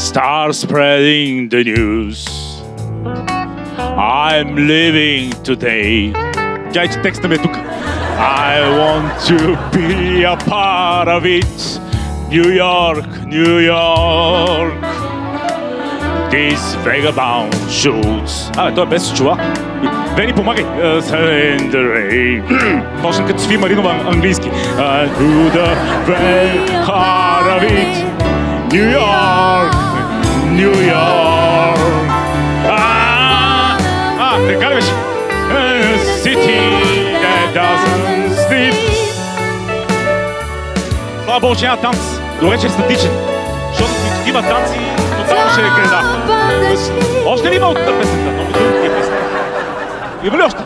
start spreading the news. I'm leaving today. Гледайте текста ми е тук. I want to be a part of it. New York, New York. This vagabond shoots Абе, той е без чула. И- Вени, помагай. us in the rain. Почна като Софи Маринова английски. Uh, to the very heart of it. New York, New York. Ah, А, така ли беше? city that doesn't sleep. Слава Богу, че танц. Добре, че е статичен. Защото при такива танци тотално ще е греда. Още ли има от песента? Много е песента. Има ли още?